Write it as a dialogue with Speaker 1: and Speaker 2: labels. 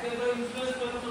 Speaker 1: Tentando